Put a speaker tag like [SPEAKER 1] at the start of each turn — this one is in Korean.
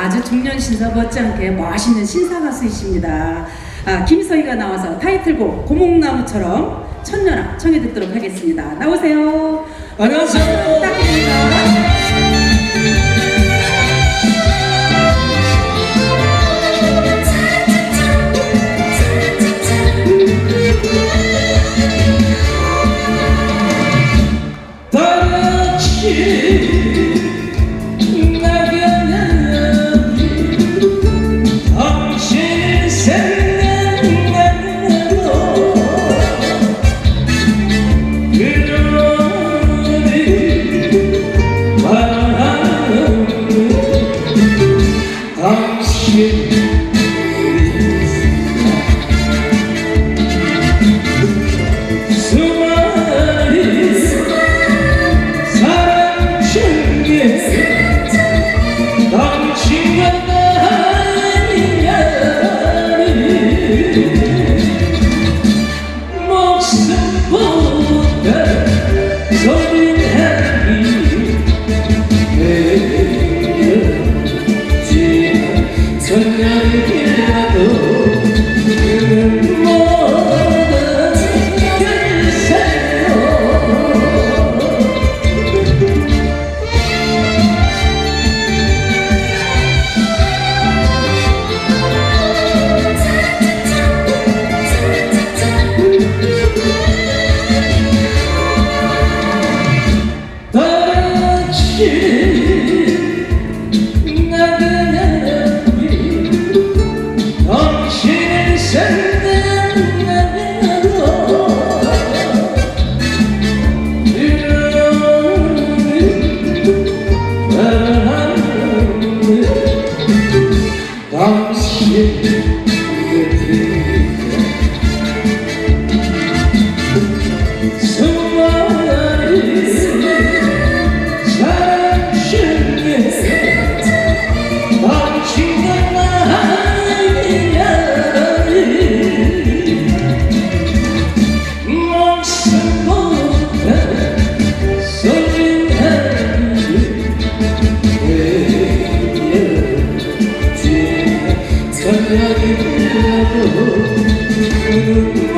[SPEAKER 1] 아주 중년 신사 못지않게 멋있는 신사 가수이십니다. 아, 김서희가 나와서 타이틀곡 고목나무처럼 천년아 청해 듣도록 하겠습니다. 나오세요.
[SPEAKER 2] 안녕하세요.
[SPEAKER 1] 부탁드립니다.
[SPEAKER 2] Here 천년이라도 당신 Thank you.